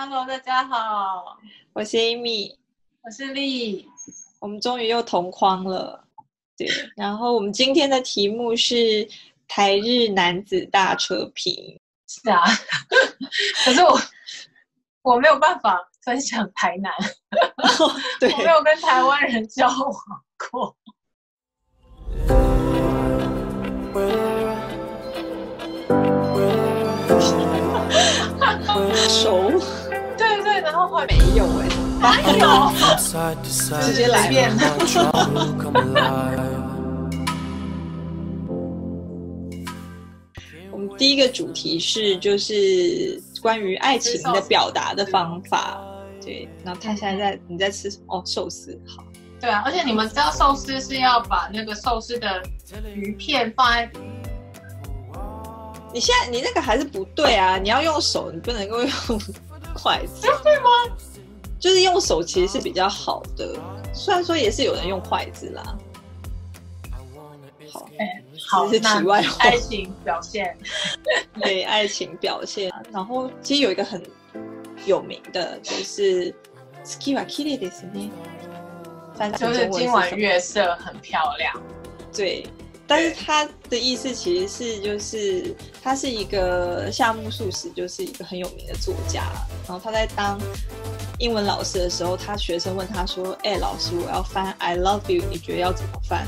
Hello，大家好，我是 Amy，我是丽。我们终于又同框了，对。然后我们今天的题目是台日男子大车评。是啊，可是我我没有办法分享台南，对，我没有跟台湾人交往过。没有哎，没有，直接来便。我们第一个主题是就是关于爱情的表达的方法，对。然后他现在在你在吃什么？哦，寿司，好。对啊，而且你们知道寿司是要把那个寿司的鱼片放在。你现在你那个还是不对啊！你要用手，你不能够用筷子，对吗？就是用手其实是比较好的，虽然说也是有人用筷子啦。好，哎，好，是题外话。爱情表现，对，爱情表现。然后其实有一个很有名的，就是“スキワキレですね”，就是今晚月色很漂亮。对。但是他的意思其实是，就是他是一个夏目漱石，就是一个很有名的作家。然后他在当 英文老师的时候，他学生问他说：“哎，老师，我要翻 I love you，你觉得要怎么翻？”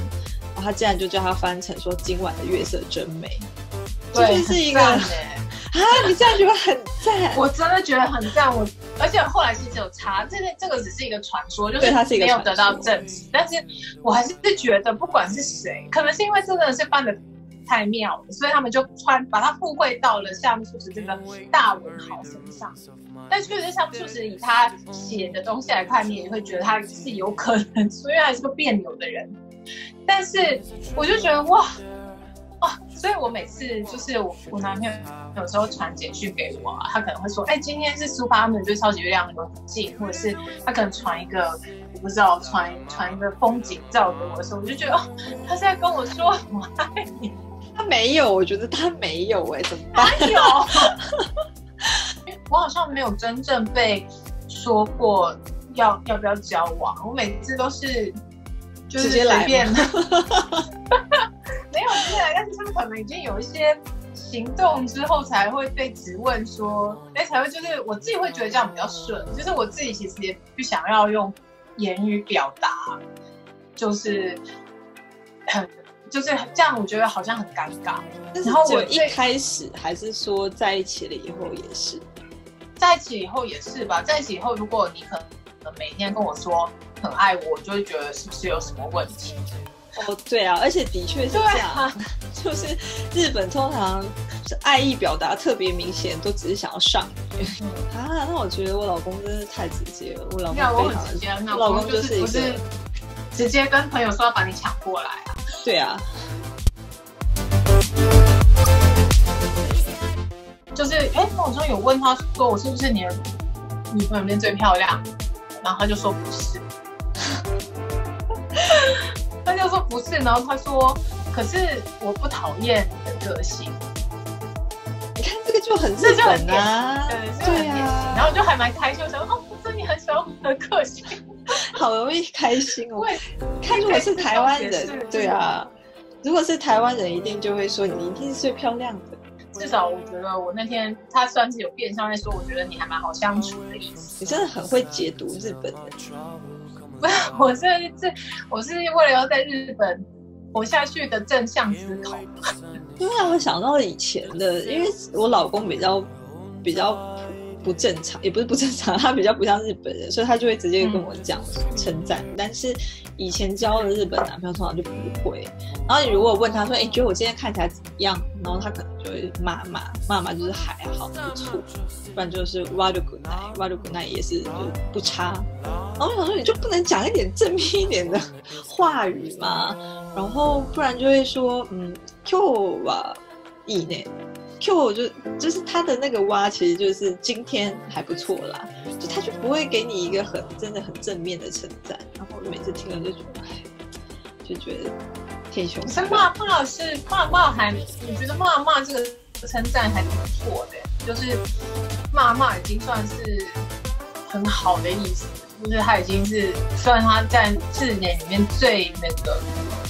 然后他竟然就叫他翻成说：“今晚的月色真美。”对，是一个。啊，你这样觉得很赞？我真的觉得很赞。我而且后来其实有查，这个这个只是一个传说，就是没有得到证实。但是我还是觉得，不管是谁，可能是因为真的是办的太妙了，所以他们就穿把它附会到了夏目漱石这个大文豪身上。但确实，夏目漱石以他写的东西来看，你也会觉得他是有可能，所以还是个别扭的人。但是我就觉得哇。哦，所以我每次就是我我男朋友有时候传简讯给我，他可能会说，哎，今天是苏巴们，就超级月亮有很近，或者是他可能传一个我不知道传传一个风景照给我的时候，我就觉得哦，他是在跟我说我爱你。他没有，我觉得他没有哎，怎么办？有，我好像没有真正被说过要要不要交往，我每次都是就是随便。没有接来，但是他们可能已经有一些行动之后，才会被质问说，哎，才会就是我自己会觉得这样比较顺，就是我自己其实也不想要用言语表达，就是很就是这样，我觉得好像很尴尬。然后我一开始还是说在一起了以后也是，在一起以后也是吧，在一起以后，如果你可能每天跟我说很爱我，就会觉得是不是有什么问题？哦，对啊，而且的确是这样，就是日本通常是爱意表达特别明显，都只是想要上你 啊。那我觉得我老公真是太直接了，我老公非常直接，我老公就是不是直接跟朋友说要把你抢过来啊？对啊，就是哎，我好像有问他说我是不是你的女朋友里面最漂亮，然后他就说不是。他就说不是，然后他说，可是我不讨厌你的个性。你看这个就很日本啊，对对啊，然后就还蛮开心，说哦，不是你很喜欢我的个性，好容易开心哦。看如果是台湾人，对啊，如果是台湾人，一定就会说你一定是最漂亮的。至少我觉得我那天他算是有变相在说，我觉得你还蛮好相处的意思。你真的很会解读日本人。不是，我是这，我是为了要在日本活下去的正向思考。因为让我想到以前的，因为我老公比较比较不正常，也不是不正常，他比较不像日本人，所以他就会直接跟我讲称赞。但是以前交的日本男朋友通常就不会。然后你如果问他说：“哎，觉得我今天看起来怎么样？”然后他可能就会骂骂骂骂，就是还好不错，不然就是哇就滚奈哇就滚奈也是就不差。然后我想说，你就不能讲一点正面一点的话语吗？然后不然就会说，嗯，Q 吧，以内，Q 就就是他的那个蛙，其实就是今天还不错啦，就他就不会给你一个很真的很正面的称赞。然后我每次听了就觉得，哎，就觉得挺凶。是骂骂是骂骂还，我觉得骂骂这个称赞还不错的，就是骂骂已经算是很好的意思，就是他已经是算他在四年里面最那个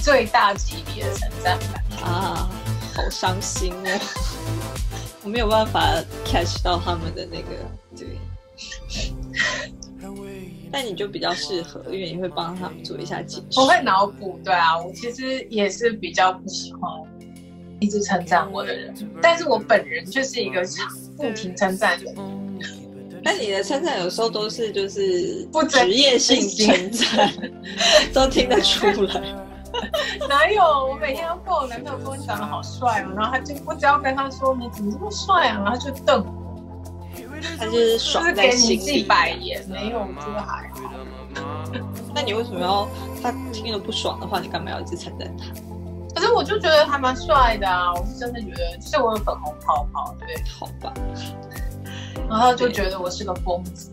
最大级别的称赞了啊，好伤心哦，我没有办法 catch 到他们的那个对。但你就比较适合，因为你会帮他们做一下解释。我会脑补，对啊，我其实也是比较不喜欢一直称赞我的人，但是我本人就是一个不停称赞的人。那你的称赞有时候都是就是不职业性称赞，都听得出来。哪有？我每天都跟我男朋友说你长得好帅哦，然后他就我只要跟他说你怎么这么帅啊，然后他就瞪。他就是爽在心里，白眼没有这个还好。那你为什么要他听了不爽的话，你干嘛要一直称赞他？可是我就觉得他蛮帅的啊，我是真的觉得，就是我有粉红泡泡，对，好吧。然后就觉得我是个疯子。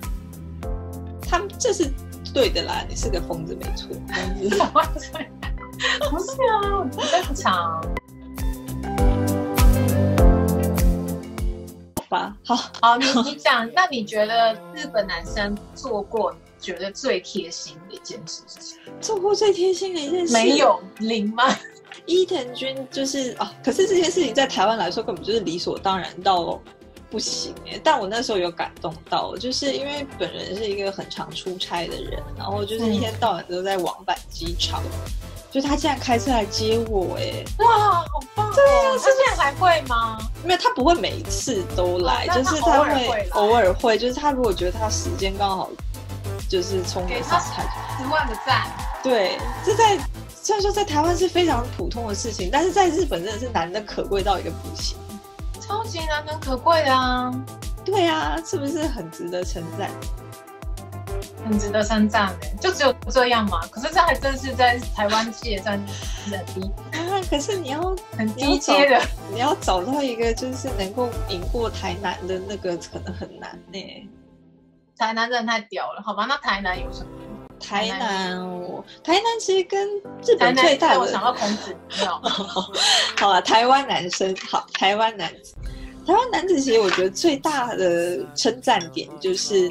他们这是对的啦，你是个疯子没错。不是啊，我正常。吧，好好，你你讲，那你觉得日本男生做过觉得最贴心的一件事是什么？做过最贴心的一件事没有零吗？伊藤君就是啊，可是这件事情在台湾来说根本就是理所当然到不行哎，但我那时候有感动到，就是因为本人是一个很常出差的人，然后就是一天到晚都在往返机场。就他竟然开车来接我，哎，哇，好棒！对呀，他现在还会吗？没有，他不会每一次都来，就是他会偶尔会，就是他如果觉得他时间刚好，就是充给他十万个赞。对，这在虽然说在台湾是非常普通的事情，但是在日本真的是难能可贵到一个不行，超级难能可贵的啊！对啊，是不是很值得称赞？很值得称赞哎，就只有这样嘛？可是这还真是在台湾企业算很低啊。可是你要很低阶的，你要找到一个就是能够赢过台南的那个，可能很难呢。台南真的太屌了，好吧？那台南有什么？台南哦，台南其实跟日本最大的，我想到孔子庙。好啊，台湾男生好，台湾男子，台湾男子其实我觉得最大的称赞点就是。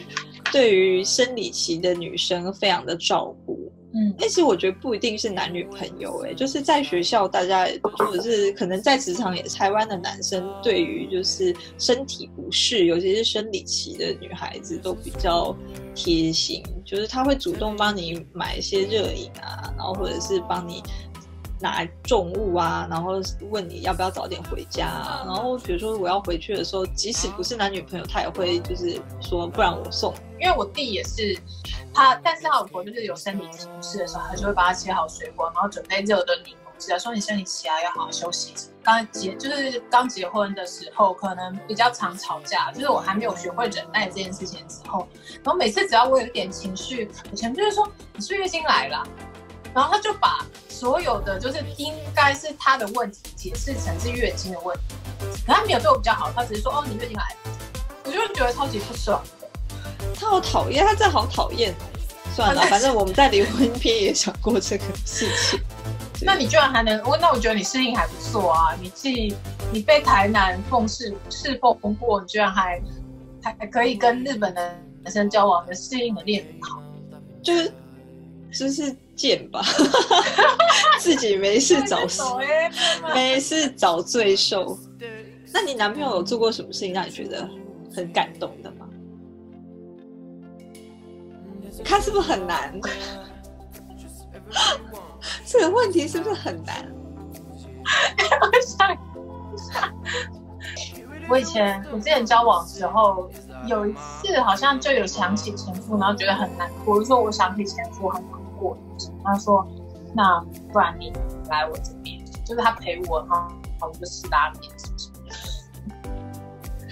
对于生理期的女生非常的照顾，嗯，但是我觉得不一定是男女朋友，哎，就是在学校大家或者是可能在职场也，台湾的男生对于就是身体不适，尤其是生理期的女孩子都比较贴心，就是他会主动帮你买一些热饮啊，然后或者是帮你。拿重物啊，然后问你要不要早点回家，啊然后比如说我要回去的时候，即使不是男女朋友，他也会就是说不然我送。因为我弟也是，他但是他老婆就是有生理期不适的时候，他就会帮他切好水果，然后准备热的柠檬汁啊，说你生理期啊要好好休息。刚结就是刚结婚的时候，可能比较常吵架，就是我还没有学会忍耐这件事情的时候，然后每次只要我有一点情绪，我前面就是说你是月经来了。然后他就把所有的就是应该是他的问题解释成是月经的问题，可他没有对我比较好，他只是说哦你月经来，我就觉得超级不爽的，他好讨厌，他真的好讨厌。算了，反正我们在离婚篇也讲过这个事情。那你居然还能，那我觉得你适应还不错啊，你既你被台南奉侍侍奉过，你居然还还还可以跟日本的男生交往，的适应的练很好，就是就是。贱吧，自己没事找事没事找罪受。那你男朋友有做过什么事情让你觉得很感动的吗？看是不是很难？这个问题是不是很难？我 想我以前我之前交往的时候，有一次好像就有想起前夫，然后觉得很难过，说我想起前夫很。过，他说：“那不然你来我这边，就是他陪我，哈，我们就吃拉面什么什么的，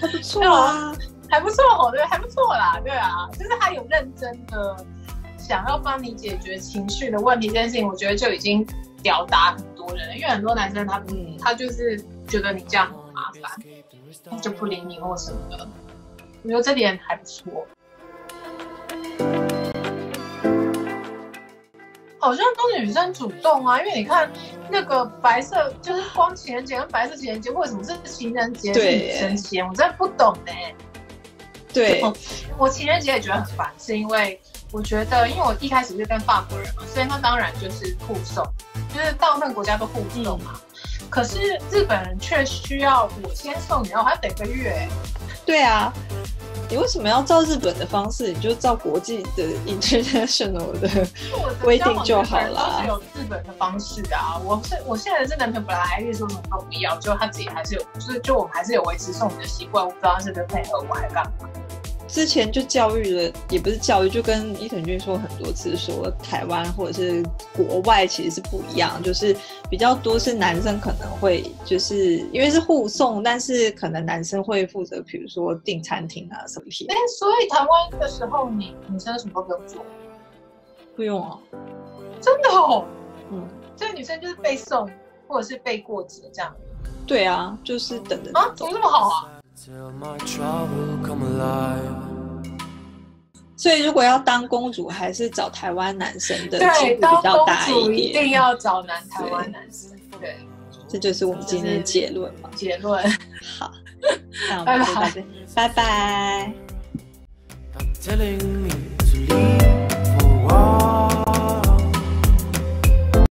还不错啊，还不错哦，对，还不错啦，对啊，就是他有认真的想要帮你解决情绪的问题，这件事情我觉得就已经表达很多人了，因为很多男生他嗯。他就是觉得你这样很麻烦，他就不理你或什么的，我觉得这点还不错。”好像都是女生主动啊，因为你看那个白色，就是光情人节跟白色情人节，为什么是情人节是女生节？我真的不懂呢。对，我情人节也觉得很烦，是因为我觉得，因为我一开始是跟法国人嘛，所以他当然就是互送，就是大部分国家都互送嘛。可是日本人却需要我先送你，然后还要等个月。对啊。你为什么要照日本的方式？你就照国际的 international 的规定就好了。有日本的方式啊！我是我现在的这男朋友本来还是说什么都不要，就他自己还是有，就是就我们还是有维持送礼的习惯。我不知道他是不是配合我，还干嘛？之前就教育了，也不是教育，就跟伊藤君说很多次，说台湾或者是国外其实是不一样，就是比较多是男生可能会就是因为是护送，但是可能男生会负责，比如说订餐厅啊什么的。哎，所以台湾的时候，你女生什么都不用做？不用啊，真的哦。嗯，所以女生就是被送或者是被过节这样。对啊，就是等着啊，怎么这么好啊？所以，如果要当公主，还是找台湾男生的几率比较大一点。一定要找男台湾男生。对，这就是我们今天的结论嘛。结论。好，那我们就到这，拜拜。